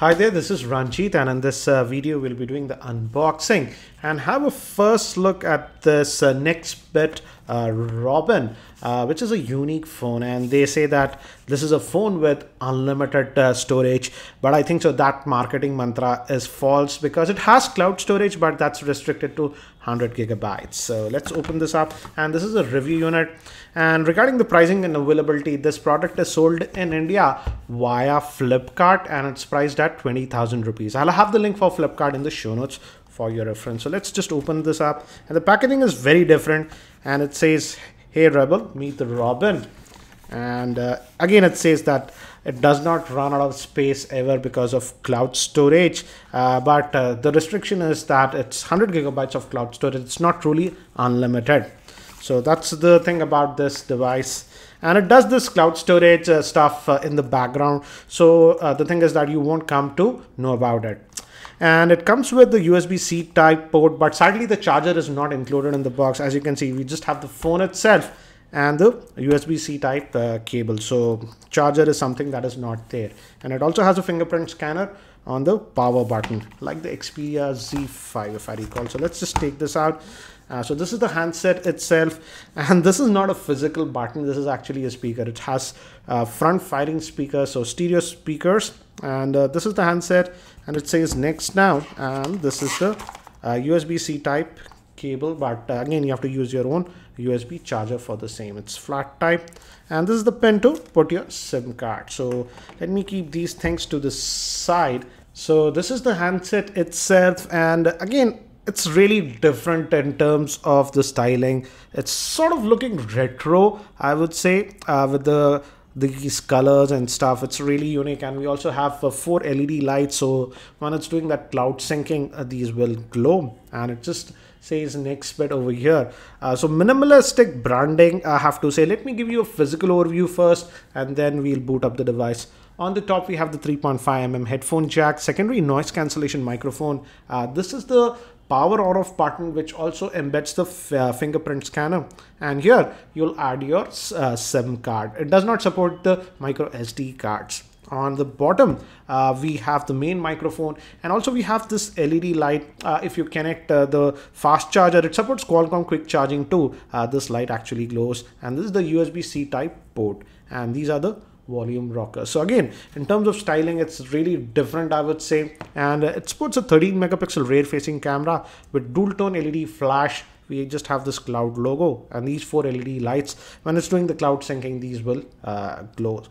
Hi there, this is Ranjit and in this uh, video we'll be doing the unboxing and have a first look at this uh, Nextbit uh, Robin uh, which is a unique phone. And they say that this is a phone with unlimited uh, storage. But I think so that marketing mantra is false because it has cloud storage but that's restricted to 100 gigabytes. So let's open this up. And this is a review unit. And regarding the pricing and availability this product is sold in India via Flipkart and it's priced at 20,000 rupees. I'll have the link for Flipkart in the show notes for your reference. So let's just open this up and the packaging is very different. And it says hey rebel meet the robin. And uh, again it says that it does not run out of space ever because of cloud storage. Uh, but uh, the restriction is that it's 100 gigabytes of cloud storage. It's not truly unlimited. So that's the thing about this device. And it does this cloud storage uh, stuff uh, in the background. So uh, the thing is that you won't come to know about it and it comes with the USB-C type port but sadly the charger is not included in the box. As you can see we just have the phone itself and the USB-C type uh, cable. So charger is something that is not there. And it also has a fingerprint scanner on the power button like the Xperia Z5 if I recall. So let's just take this out uh, so this is the handset itself and this is not a physical button. This is actually a speaker. It has uh, front firing speakers so stereo speakers and uh, this is the handset and it says next now and this is the USB-C uh, type cable but uh, again you have to use your own USB charger for the same. It's flat type and this is the pen to put your SIM card. So let me keep these things to the side. So this is the handset itself and again it's really different in terms of the styling. It's sort of looking retro, I would say, uh, with the these colors and stuff. It's really unique, and we also have uh, four LED lights. So when it's doing that cloud syncing, uh, these will glow, and it just says Nextbit over here. Uh, so minimalistic branding, I have to say. Let me give you a physical overview first, and then we'll boot up the device. On the top, we have the 3.5mm headphone jack, secondary noise cancellation microphone. Uh, this is the power on off button which also embeds the uh, fingerprint scanner and here you'll add your uh, SIM card. It does not support the micro SD cards. On the bottom, uh, we have the main microphone and also we have this LED light. Uh, if you connect uh, the fast charger, it supports Qualcomm quick charging too. This light actually glows and this is the USB-C type port and these are the volume rocker. So again in terms of styling it's really different i would say. And it sports a 13 megapixel rear facing camera with dual tone led flash. We just have this cloud logo and these four led lights. When it's doing the cloud syncing these will uh, glow.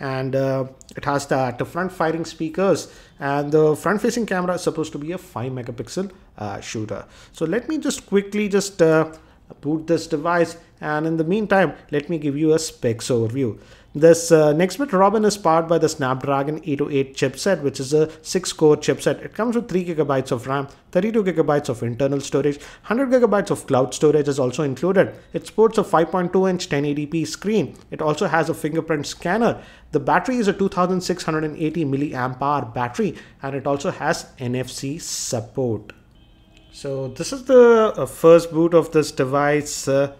And uh, it has the, the front firing speakers and the front facing camera is supposed to be a 5 megapixel uh, shooter. So let me just quickly just uh, boot this device. And in the meantime let me give you a specs overview this uh, Nextbit Robin is powered by the Snapdragon 808 chipset, which is a 6-core chipset. It comes with 3 gigabytes of RAM, 32 gigabytes of internal storage, 100 gigabytes of cloud storage is also included. It sports a 5.2-inch 1080p screen. It also has a fingerprint scanner. The battery is a 2680 milliamp hour battery, and it also has NFC support. So this is the uh, first boot of this device. Uh,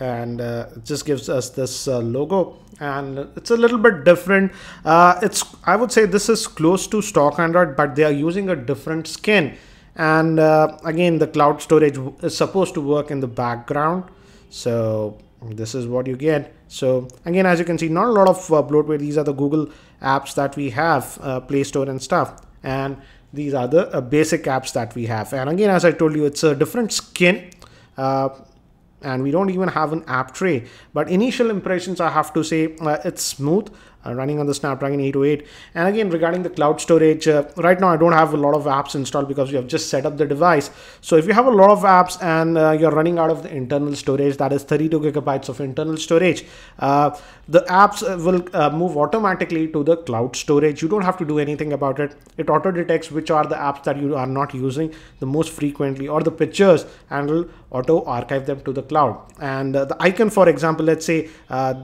and uh, it just gives us this uh, logo. And it's a little bit different. Uh, it's i would say this is close to stock android but they are using a different skin. And uh, again the cloud storage is supposed to work in the background. So this is what you get. So again as you can see not a lot of uh, bloatware. These are the google apps that we have uh, play store and stuff. And these are the basic apps that we have. And again as i told you it's a different skin and we don't even have an app tray but initial impressions i have to say uh, it's smooth uh, running on the Snapdragon 808. And again, regarding the cloud storage, uh, right now I don't have a lot of apps installed because we have just set up the device. So if you have a lot of apps and uh, you're running out of the internal storage, that is 32 gigabytes of internal storage, uh, the apps uh, will move automatically to the cloud storage. You don't have to do anything about it. It auto detects which are the apps that you are not using the most frequently or the pictures and will auto archive them to the cloud. And the icon, for example, let's say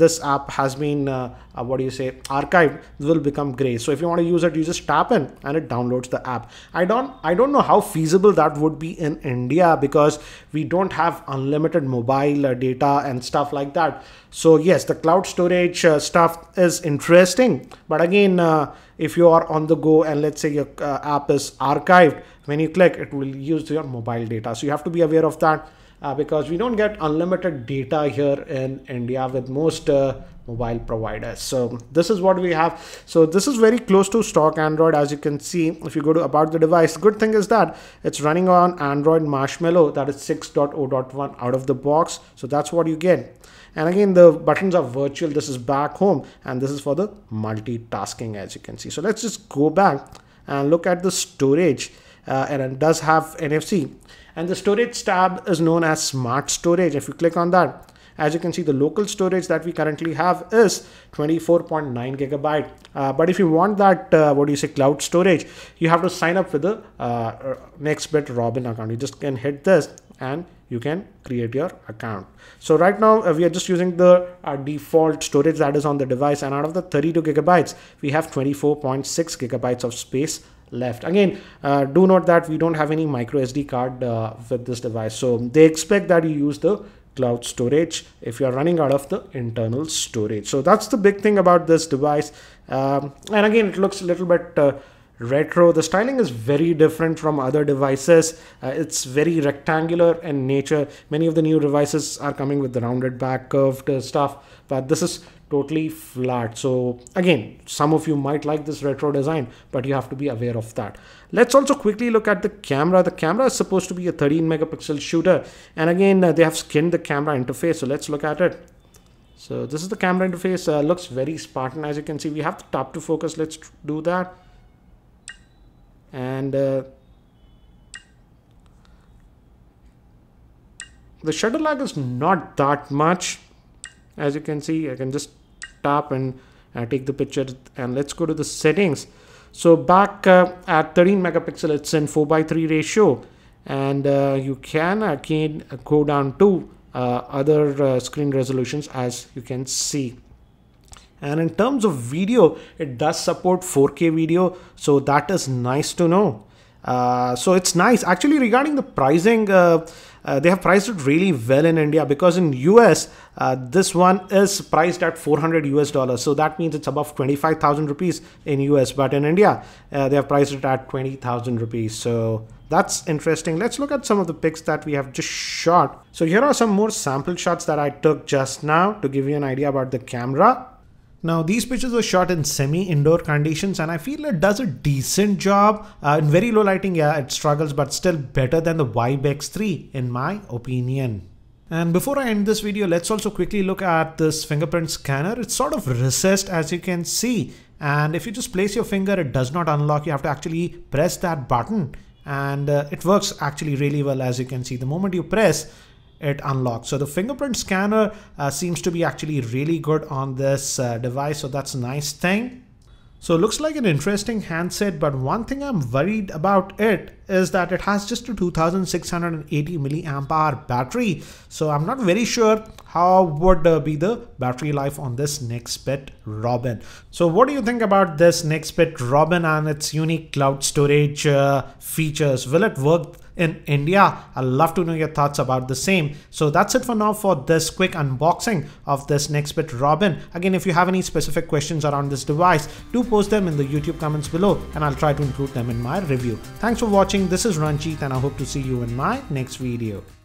this app has been uh, what do you say archived will become gray so if you want to use it you just tap in and it downloads the app. I don't i don't know how feasible that would be in india because we don't have unlimited mobile uh, data and stuff like that. So yes the cloud storage uh, stuff is interesting. But again uh, if you are on the go and let's say your uh, app is archived when you click it will use your mobile data. So you have to be aware of that uh, because we don't get unlimited data here in India with most uh, mobile providers. So this is what we have. So this is very close to stock Android as you can see if you go to about the device. Good thing is that it's running on Android Marshmallow that is 6.0.1 out of the box. So that's what you get. And again, the buttons are virtual. This is back home and this is for the multitasking as you can see. So let's just go back and look at the storage uh, and does have NFC. And the storage tab is known as smart storage. If you click on that, as you can see, the local storage that we currently have is 24.9 gigabyte. Uh, but if you want that, uh, what do you say, cloud storage, you have to sign up with the uh, NextBit Robin account. You just can hit this and you can create your account. So right now uh, we are just using the uh, default storage that is on the device and out of the 32 gigabytes, we have 24.6 gigabytes of space left. Again uh, do note that we don't have any micro sd card uh, with this device. So they expect that you use the cloud storage if you're running out of the internal storage. So that's the big thing about this device. Um, and again it looks a little bit uh, retro. The styling is very different from other devices. Uh, it's very rectangular in nature. Many of the new devices are coming with the rounded back curved uh, stuff but this is totally flat. So again some of you might like this retro design but you have to be aware of that. Let's also quickly look at the camera. The camera is supposed to be a 13 megapixel shooter. And again uh, they have skinned the camera interface so let's look at it. So this is the camera interface. Uh, looks very spartan as you can see. We have the tap to focus. Let's do that and uh, the shutter lag is not that much. As you can see I can just tap and uh, take the picture and let's go to the settings. So back uh, at 13 megapixel it's in 4 by 3 ratio. And uh, you can again go down to uh, other uh, screen resolutions as you can see and in terms of video it does support 4k video so that is nice to know. Uh, so it's nice. Actually regarding the pricing uh, uh, they have priced it really well in India because in US uh, this one is priced at 400 US dollars. So that means it's above 25,000 rupees in US but in India uh, they have priced it at 20,000 rupees. So that's interesting. Let's look at some of the pics that we have just shot. So here are some more sample shots that I took just now to give you an idea about the camera now these pictures were shot in semi-indoor conditions and I feel it does a decent job. Uh, in very low lighting, yeah, it struggles, but still better than the Vibe X3 in my opinion. And before I end this video, let's also quickly look at this fingerprint scanner. It's sort of recessed as you can see. And if you just place your finger, it does not unlock. You have to actually press that button and uh, it works actually really well as you can see. The moment you press, it unlocks. So the fingerprint scanner uh, seems to be actually really good on this uh, device. So that's a nice thing. So it looks like an interesting handset, but one thing I'm worried about it is that it has just a 2680 milliamp hour battery. So I'm not very sure how would uh, be the battery life on this NextBit Robin. So what do you think about this NextBit Robin and its unique cloud storage uh, features? Will it work in India? I'd love to know your thoughts about the same. So that's it for now for this quick unboxing of this NextBit Robin. Again, if you have any specific questions around this device, do post them in the YouTube comments below and I'll try to include them in my review. Thanks for watching. This is Ranjit and I hope to see you in my next video.